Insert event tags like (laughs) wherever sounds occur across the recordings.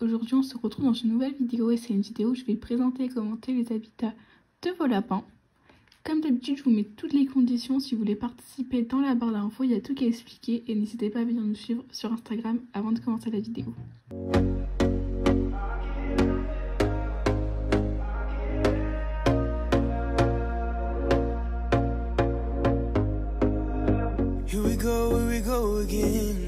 Aujourd'hui on se retrouve dans une nouvelle vidéo et c'est une vidéo où je vais présenter et commenter les habitats de vos lapins. Comme d'habitude, je vous mets toutes les conditions si vous voulez participer dans la barre d'infos, il y a tout qui est expliqué et n'hésitez pas à venir nous suivre sur Instagram avant de commencer la vidéo. Here we go, here we go again.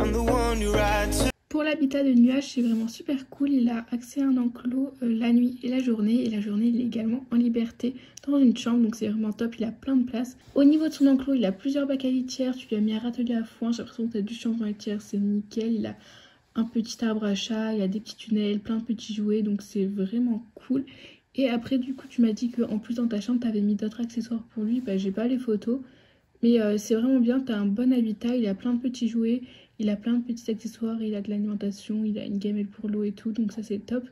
Pour l'habitat de nuage, c'est vraiment super cool. Il a accès à un enclos euh, la nuit et la journée. Et la journée, il est également en liberté dans une chambre. Donc c'est vraiment top. Il a plein de place. Au niveau de son enclos, il a plusieurs bacs à litière. Tu lui as mis un râtelier à foin. J'ai l'impression que tu as du champ dans litière. C'est nickel. Il a un petit arbre à chat. Il a des petits tunnels, plein de petits jouets. Donc c'est vraiment cool. Et après, du coup, tu m'as dit qu'en plus dans ta chambre, tu avais mis d'autres accessoires pour lui. Bah, j'ai pas les photos. Mais euh, c'est vraiment bien, tu as un bon habitat, il a plein de petits jouets, il a plein de petits accessoires, il a de l'alimentation, il a une gamelle pour l'eau et tout, donc ça c'est top.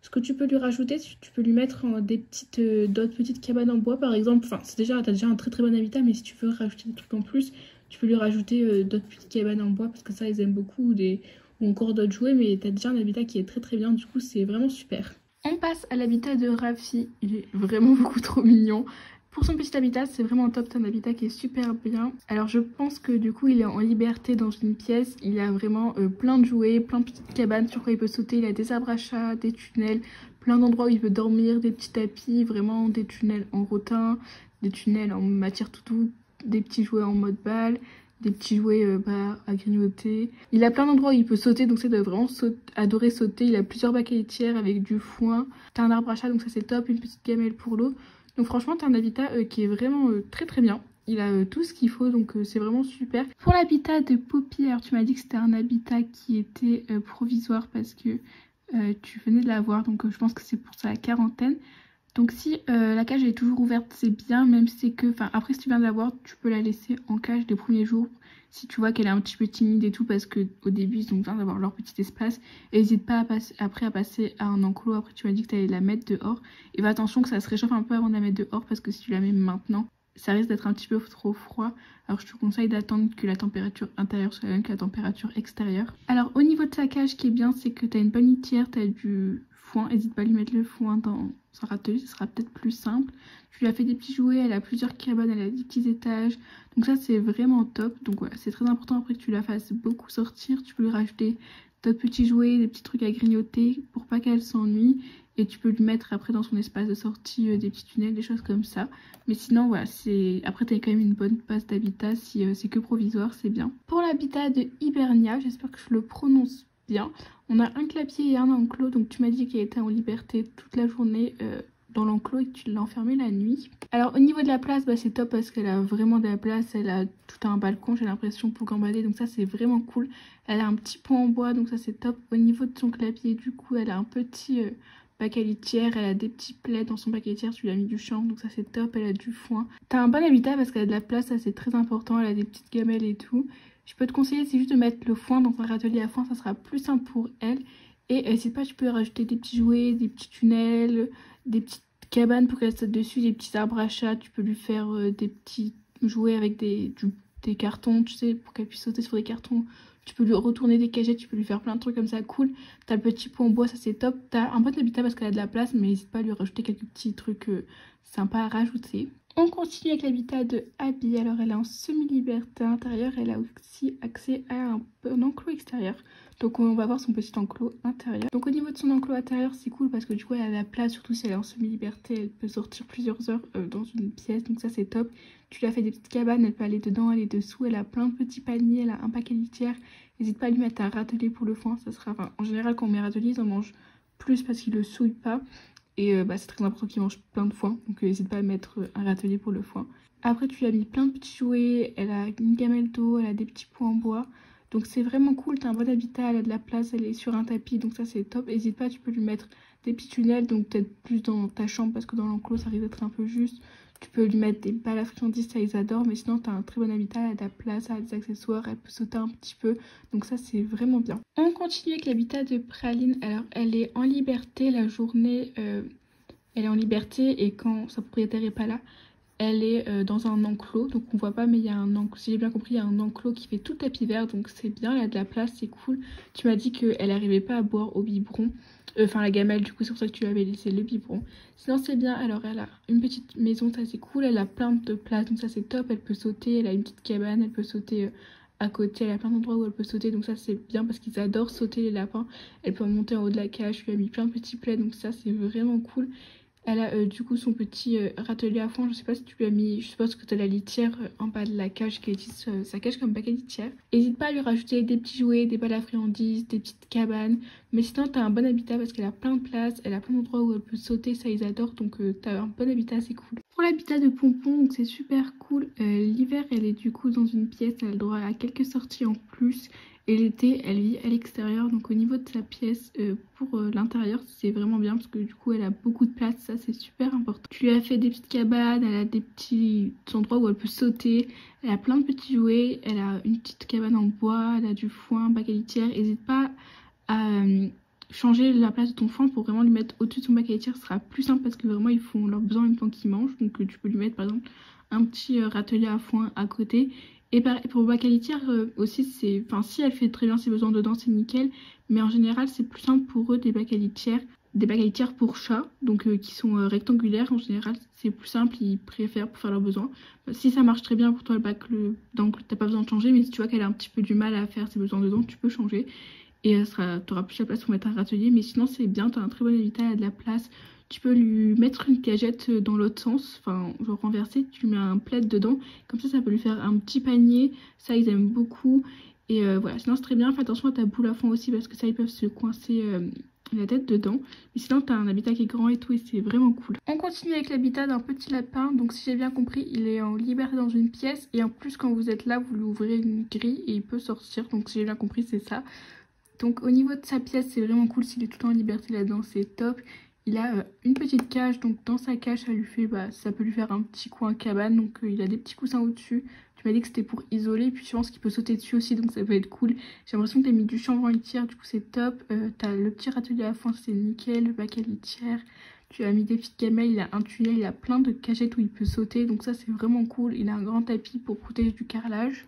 Ce que tu peux lui rajouter, tu peux lui mettre des petites, euh, d'autres petites cabanes en bois par exemple. Enfin, c'est déjà, t'as déjà un très très bon habitat, mais si tu veux rajouter des trucs en plus, tu peux lui rajouter euh, d'autres petites cabanes en bois parce que ça ils aiment beaucoup ou, ou encore d'autres jouets, mais t'as déjà un habitat qui est très très bien, du coup c'est vraiment super. On passe à l'habitat de Rafi, il est vraiment (laughs) beaucoup trop mignon. Pour son petit habitat, c'est vraiment top, c'est un habitat qui est super bien. Alors je pense que du coup il est en liberté dans une pièce, il a vraiment euh, plein de jouets, plein de petites cabanes sur quoi il peut sauter, il a des arbres des tunnels, plein d'endroits où il peut dormir, des petits tapis, vraiment des tunnels en rotin, des tunnels en matière toutou, des petits jouets en mode balle, des petits jouets euh, bah, à grignoter. Il a plein d'endroits où il peut sauter, donc ça doit vraiment adorer sauter. Il a plusieurs bacs à avec du foin. T'as un arbre à chat, donc ça c'est top, une petite gamelle pour l'eau. Donc franchement, t'as un habitat euh, qui est vraiment euh, très très bien. Il a euh, tout ce qu'il faut, donc c'est vraiment super. Pour l'habitat de Poppy, alors tu m'as dit que c'était un habitat qui était provisoire parce que tu venais de l'avoir, donc je pense que c'est pour sa quarantaine. Donc si la cage est toujours ouverte, c'est bien, même si c'est que... Enfin, après, si tu viens de l'avoir, tu peux la laisser en cage les premiers jours si tu vois qu'elle est un petit peu timide et tout parce que au début ils ont besoin d'avoir leur petit espace n'hésite pas après à passer à un enclos. Après tu m'as dit que tu allais la mettre dehors. Et va attention que ça se réchauffe un peu avant de la mettre dehors parce que si tu la mets maintenant ça risque d'être un petit peu trop froid. Alors je te conseille d'attendre que la température intérieure soit la même que la température extérieure. Alors au niveau de sa cage ce qui est bien c'est que tu as une bonne litière tu as du foin. N'hésite pas à lui mettre le foin dans son ce sera peut-être plus simple tu lui as fait des petits jouets elle a plusieurs cabanes elle a des petits étages donc ça c'est vraiment top. Donc voilà, c'est très important après que tu la fasses beaucoup sortir. Tu peux lui rajouter d'autres petits jouets, des petits trucs à grignoter pour pas qu'elle s'ennuie. Et tu peux lui mettre après dans son espace de sortie euh, des petits tunnels, des choses comme ça. Mais sinon voilà, c'est après tu as quand même une bonne passe d'habitat. Si euh, c'est que provisoire, c'est bien. Pour l'habitat de Hibernia, j'espère que je le prononce bien. On a un clapier et un enclos. Donc tu m'as dit qu'il était en liberté toute la journée. Euh, dans l'enclos et tu l'as enfermé la nuit. Alors au niveau de la place, bah, c'est top parce qu'elle a vraiment de la place. Elle a tout un balcon, j'ai l'impression, pour gambader. Donc ça, c'est vraiment cool. Elle a un petit pont en bois, donc ça, c'est top. Au niveau de son clavier, du coup, elle a un petit euh, bac à litière. Elle a des petits plaids dans son bac à litière. Tu lui as mis du champ, donc ça, c'est top. Elle a du foin. T'as un bon habitat parce qu'elle a de la place, ça, c'est très important. Elle a des petites gamelles et tout. Je peux te conseiller, c'est juste de mettre le foin dans un râtelier à foin. Ça sera plus simple pour elle. Et n'hésite pas, tu peux rajouter des petits jouets, des petits tunnels, des petites cabanes pour qu'elle saute dessus, des petits arbres à chat. Tu peux lui faire euh, des petits jouets avec des, des cartons, tu sais, pour qu'elle puisse sauter sur des cartons. Tu peux lui retourner des cagettes, tu peux lui faire plein de trucs comme ça, cool. T'as le petit pot en bois, ça c'est top. T'as un bon habitat parce qu'elle a de la place, mais n'hésite pas à lui rajouter quelques petits trucs euh, sympas à rajouter. On continue avec l'habitat de Abby. Alors elle est en semi-liberté intérieure, elle a aussi accès à un, un enclos extérieur. Donc on va voir son petit enclos intérieur. Donc au niveau de son enclos intérieur c'est cool parce que du coup elle a la place, surtout si elle est en semi-liberté, elle peut sortir plusieurs heures euh, dans une pièce, donc ça c'est top. Tu lui as fait des petites cabanes, elle peut aller dedans, aller dessous, elle a plein de petits paniers, elle a un paquet litière. N'hésite pas à lui mettre un râtelier pour le foin, ça sera... En général quand on met râtelier ils en mangent plus parce qu'ils le souillent pas. Et euh, bah, c'est très important qu'ils mangent plein de foin, donc n'hésite pas à mettre un râtelier pour le foin. Après tu lui as mis plein de petits jouets, elle a une gamelle d'eau, elle a des petits pots en bois. Donc c'est vraiment cool, t'as un bon habitat, elle a de la place, elle est sur un tapis, donc ça c'est top. N'hésite pas, tu peux lui mettre des petits tunnels, donc peut-être plus dans ta chambre parce que dans l'enclos ça risque d'être un peu juste. Tu peux lui mettre des balles à friandises, ça ils adorent. Mais sinon, tu as un très bon habitat, elle a de la place, elle a des accessoires, elle peut sauter un petit peu. Donc ça, c'est vraiment bien. On continue avec l'habitat de Praline. Alors, elle est en liberté la journée. Euh, elle est en liberté et quand sa propriétaire est pas là, elle est euh, dans un enclos, donc on voit pas, mais il y a un enclos, si j'ai bien compris, il y a un enclos qui fait tout tapis vert, donc c'est bien, elle a de la place, c'est cool. Tu m'as dit qu'elle n'arrivait pas à boire au biberon, enfin la gamelle, du coup c'est pour ça que tu lui avais laissé le biberon. Sinon c'est bien, alors elle a une petite maison, ça c'est cool, elle a plein de place, donc ça c'est top, elle peut sauter, elle a une petite cabane, elle peut sauter... Euh, à côté, elle a plein d'endroits où elle peut sauter, donc ça c'est bien parce qu'ils adorent sauter les lapins. Elle peut monter en haut de la cage, je lui ai mis plein de petits plaies, donc ça c'est vraiment cool. Elle a euh, du coup son petit euh, râtelier à foin. Je sais pas si tu lui as mis, je suppose que tu as la litière euh, en bas de la cage qui utilise sa cage comme à litière. N'hésite pas à lui rajouter des petits jouets, des balles à friandises, des petites cabanes. Mais sinon, tu as un bon habitat parce qu'elle a plein de place, elle a plein d'endroits où elle peut sauter, ça ils adorent. Donc tu as un bon habitat, c'est cool. Pour l'habitat de Pompon, c'est super cool. L'hiver, elle est du coup dans une pièce, elle a le droit à quelques sorties en plus. Et l'été, elle vit à l'extérieur. Donc au niveau de sa pièce, euh, pour euh, l'intérieur, c'est vraiment bien parce que du coup, elle a beaucoup de place. Ça, c'est super important. Tu lui as fait des petites cabanes, elle a des petits endroits où elle peut sauter. Elle a plein de petits jouets. Elle a une petite cabane en bois, elle a du foin, bac à litière. N'hésite pas à euh, changer la place de ton foin pour vraiment lui mettre au-dessus de son bac à litière. Ce sera plus simple parce que vraiment, ils font leurs besoins en même temps qu'ils mangent. Donc tu peux lui mettre par exemple un petit râtelier à foin à côté et pour bac euh, aussi, c'est, enfin si elle fait très bien ses besoins dedans, c'est nickel. Mais en général, c'est plus simple pour eux des bacs des bacs pour chats, donc euh, qui sont euh, rectangulaires. En général, c'est plus simple, ils préfèrent pour faire leurs besoins. si ça marche très bien pour toi le bac, le, donc t'as pas besoin de changer. Mais si tu vois qu'elle a un petit peu du mal à faire ses besoins dedans, tu peux changer. Et tu auras plus la place pour mettre un râtelier. Mais sinon, c'est bien, tu un très bon habitat, elle a de la place. Tu peux lui mettre une cagette dans l'autre sens, enfin genre renverser, tu lui mets un plaid dedans, comme ça ça peut lui faire un petit panier, ça ils aiment beaucoup. Et euh, voilà, sinon c'est très bien, fais attention à ta boule à fond aussi parce que ça ils peuvent se coincer euh, la tête dedans. Mais sinon t'as un habitat qui est grand et tout et c'est vraiment cool. On continue avec l'habitat d'un petit lapin, donc si j'ai bien compris il est en liberté dans une pièce et en plus quand vous êtes là vous lui ouvrez une grille et il peut sortir, donc si j'ai bien compris c'est ça. Donc au niveau de sa pièce c'est vraiment cool, s'il est tout en liberté là-dedans c'est top. Il a euh, une petite cage, donc dans sa cage, ça lui fait, bah, ça peut lui faire un petit coin cabane. Donc euh, il a des petits coussins au-dessus. Tu m'as dit que c'était pour isoler, puis je pense qu'il peut sauter dessus aussi, donc ça peut être cool. J'ai l'impression que tu as mis du chanvre en litière, du coup c'est top. Euh, tu as le petit râtelier à foin, c'est nickel, le bac à litière. Tu as mis des petites gamelles, il a un tunnel, il a plein de cagettes où il peut sauter, donc ça c'est vraiment cool. Il a un grand tapis pour protéger du carrelage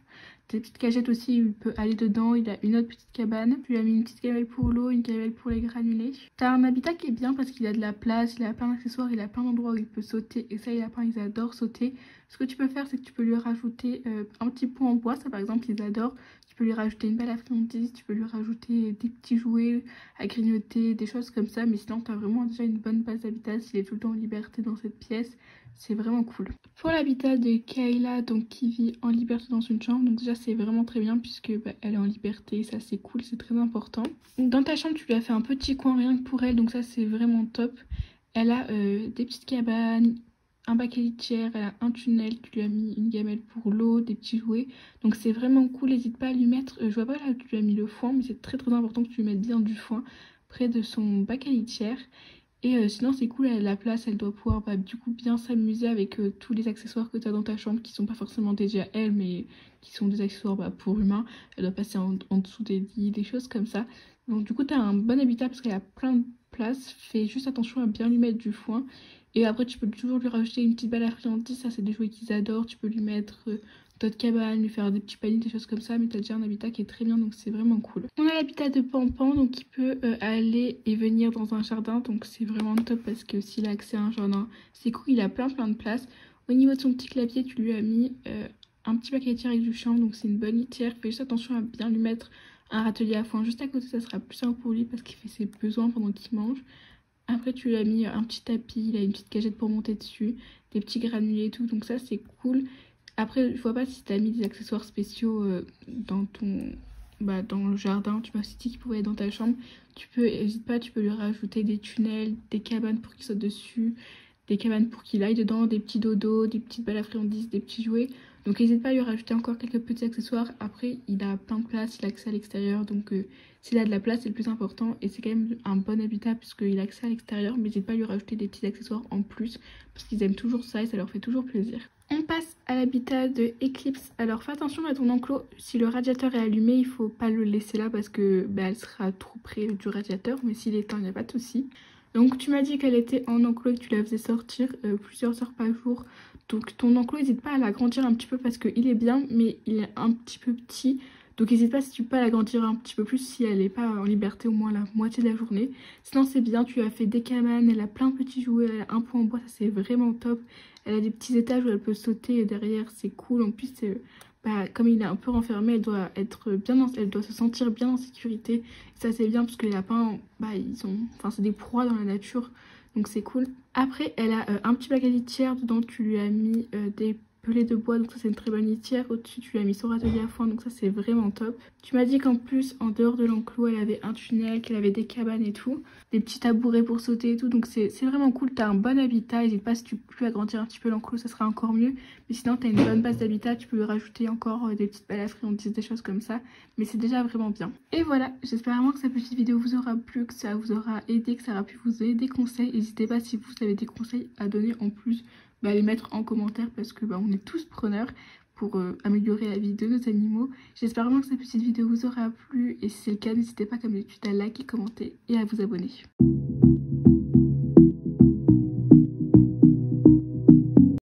des petites cagettes aussi il peut aller dedans. Il a une autre petite cabane. Tu lui as mis une petite gamelle pour l'eau, une gamelle pour les granulés. T'as un habitat qui est bien parce qu'il a de la place, il a plein d'accessoires, il a plein d'endroits où il peut sauter. Et ça, il a plein, ils adorent sauter. Ce que tu peux faire, c'est que tu peux lui rajouter euh, un petit pot en bois. Ça, par exemple, ils adorent. Tu peux lui rajouter une balle à friandises, tu peux lui rajouter des petits jouets à grignoter, des choses comme ça. Mais sinon, tu as vraiment déjà une bonne base d'habitat s'il est tout le temps en liberté dans cette pièce. C'est vraiment cool. Pour l'habitat de Kayla, donc qui vit en liberté dans une chambre, donc déjà c'est vraiment très bien puisque bah, elle est en liberté, ça c'est cool, c'est très important. Dans ta chambre, tu lui as fait un petit coin rien que pour elle, donc ça c'est vraiment top. Elle a euh, des petites cabanes, un à litière, elle a un tunnel, tu lui as mis une gamelle pour l'eau, des petits jouets. Donc c'est vraiment cool, n'hésite pas à lui mettre, euh, je vois pas là où tu lui as mis le foin, mais c'est très très important que tu lui mettes bien du foin près de son bac à litière. Et euh, sinon c'est cool, la place, elle doit pouvoir bah, du coup bien s'amuser avec euh, tous les accessoires que tu as dans ta chambre qui sont pas forcément dédiés à elle mais qui sont des accessoires bah, pour humains. Elle doit passer en, dessous des lits, des choses comme ça. Donc du coup tu as un bon habitat parce qu'elle a plein de place. Fais juste attention à bien lui mettre du foin. Et après tu peux toujours lui rajouter une petite balle à friandises, ça c'est des jouets qu'ils adorent. Tu peux lui mettre euh, d'autres cabanes, lui faire des petits paniers, des choses comme ça, mais t'as déjà un habitat qui est très bien, donc c'est vraiment cool. On a l'habitat de Pampan, donc il peut euh, aller et venir dans un jardin, donc c'est vraiment top parce que s'il a accès à un jardin, c'est cool, il a plein plein de place. Au niveau de son petit clavier, tu lui as mis euh, un petit paquet de avec du champ, donc c'est une bonne litière. Fais juste attention à bien lui mettre un râtelier à foin juste à côté, ça sera plus simple pour lui parce qu'il fait ses besoins pendant qu'il mange. Après, tu lui as mis un petit tapis, il a une petite cagette pour monter dessus, des petits granulés et tout, donc ça c'est cool. Après, je vois pas si tu as mis des accessoires spéciaux euh, dans ton bah, dans le jardin. Tu m'as dit qu'il pouvait être dans ta chambre. Tu peux, n'hésite pas, tu peux lui rajouter des tunnels, des cabanes pour qu'il saute dessus, des cabanes pour qu'il aille dedans, des petits dodos, des petites balles à friandises, des petits jouets. Donc n'hésite pas à lui rajouter encore quelques petits accessoires. Après, il a plein de place, il a accès à l'extérieur. Donc euh, s'il a de la place, c'est le plus important. Et c'est quand même un bon habitat puisqu'il a accès à l'extérieur. Mais n'hésite pas à lui rajouter des petits accessoires en plus. Parce qu'ils aiment toujours ça et ça leur fait toujours plaisir. On passe à l'habitat de Eclipse. Alors fais attention à ton enclos. Si le radiateur est allumé, il faut pas le laisser là parce que bah, sera trop près du radiateur. Mais s'il est éteint, il n'y a pas de souci. Donc tu m'as dit qu'elle était en enclos et que tu la faisais sortir euh, plusieurs heures par jour. Donc ton enclos, n'hésite pas à l'agrandir un petit peu parce qu'il est bien, mais il est un petit peu petit. Donc n'hésite pas si tu peux l'agrandir un petit peu plus si elle n'est pas en liberté au moins la moitié de la journée. Sinon c'est bien, tu as fait des cabanes, elle a plein de petits jouets, elle a un point en bois, ça c'est vraiment top. Elle a des petits étages où elle peut sauter derrière, c'est cool. En plus, bah, comme il est un peu renfermé, elle doit être bien elle doit se sentir bien en sécurité. ça c'est bien parce que les lapins, bah, ils sont, enfin c'est des proies dans la nature, donc c'est cool. Après, elle a euh, un petit bac à litière, dedans tu lui as mis euh, des pelé de bois, donc ça c'est une très bonne litière. Au-dessus tu as mis son râtelier à foin, donc ça c'est vraiment top. Tu m'as dit qu'en plus, en dehors de l'enclos, elle avait un tunnel, qu'elle avait des cabanes et tout. Des petits tabourets pour sauter et tout, donc c'est vraiment cool. T'as un bon habitat, n'hésite pas si tu peux agrandir un petit peu l'enclos, ça sera encore mieux. Mais sinon t'as une bonne base d'habitat, tu peux lui rajouter encore euh, des petites balles à friandises, des choses comme ça. Mais c'est déjà vraiment bien. Et voilà, j'espère vraiment que cette petite vidéo vous aura plu, que ça vous aura aidé, que ça aura pu vous donner des conseils. N'hésitez pas si vous avez des conseils à donner en plus bah, les mettre en commentaire parce que bah, on est tous preneurs pour euh, améliorer la vie de nos animaux. J'espère vraiment que cette petite vidéo vous aura plu et si c'est le cas n'hésitez pas comme d'habitude à liker, commenter et à vous abonner.